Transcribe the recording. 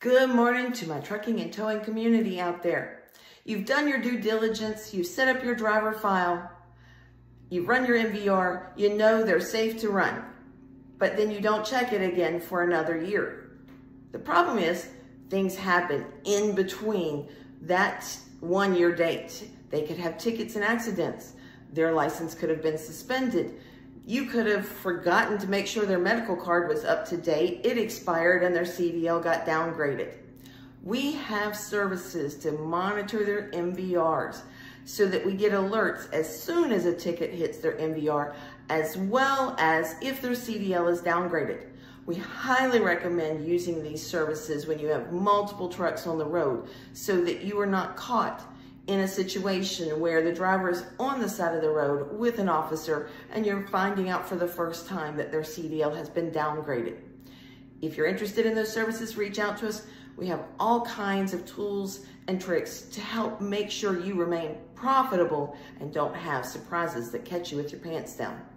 Good morning to my trucking and towing community out there. You've done your due diligence, you've set up your driver file, you've run your MVR, you know they're safe to run, but then you don't check it again for another year. The problem is things happen in between that one year date. They could have tickets and accidents. Their license could have been suspended. You could have forgotten to make sure their medical card was up to date. It expired and their CDL got downgraded. We have services to monitor their MVRs so that we get alerts as soon as a ticket hits their MVR, as well as if their CDL is downgraded. We highly recommend using these services when you have multiple trucks on the road so that you are not caught in a situation where the driver is on the side of the road with an officer and you're finding out for the first time that their CDL has been downgraded. If you're interested in those services, reach out to us. We have all kinds of tools and tricks to help make sure you remain profitable and don't have surprises that catch you with your pants down.